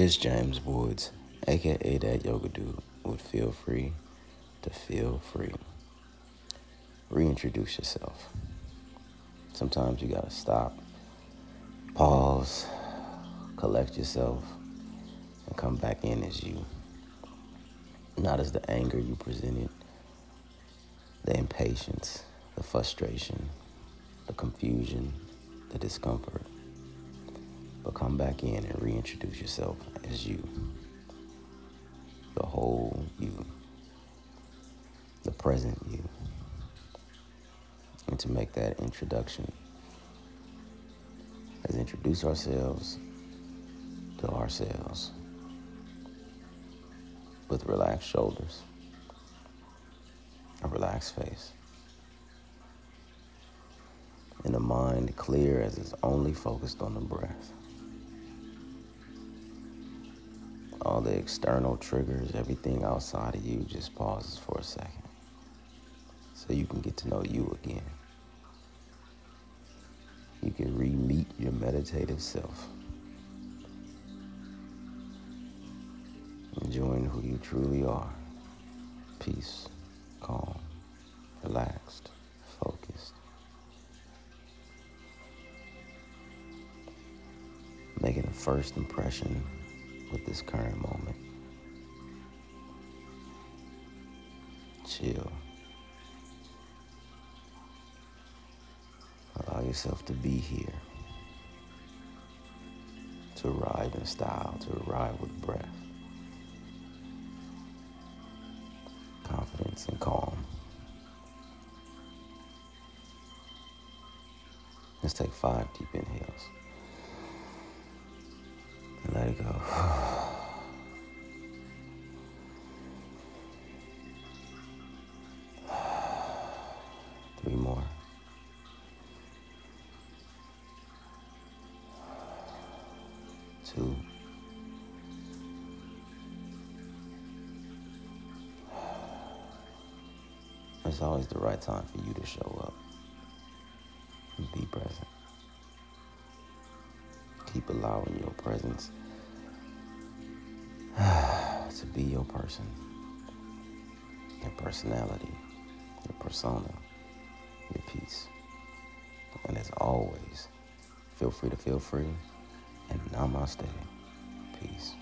It's James Woods, aka Dat Yoga Dude, would feel free to feel free. Reintroduce yourself. Sometimes you gotta stop, pause, collect yourself, and come back in as you. Not as the anger you presented, the impatience, the frustration, the confusion, the discomfort but come back in and reintroduce yourself as you. The whole you. The present you. And to make that introduction, let's introduce ourselves to ourselves with relaxed shoulders, a relaxed face, and a mind clear as it's only focused on the breath. All the external triggers, everything outside of you just pauses for a second so you can get to know you again. You can re meet your meditative self. Enjoying who you truly are peace, calm, relaxed, focused. Making a first impression with this current moment. Chill. Allow yourself to be here. To arrive in style, to arrive with breath. Confidence and calm. Let's take five deep inhales. Let it go. Three more. Two. It's always the right time for you to show up and be present. Keep allowing your presence to be your person, your personality, your persona, your peace. And as always, feel free to feel free and namaste. Peace.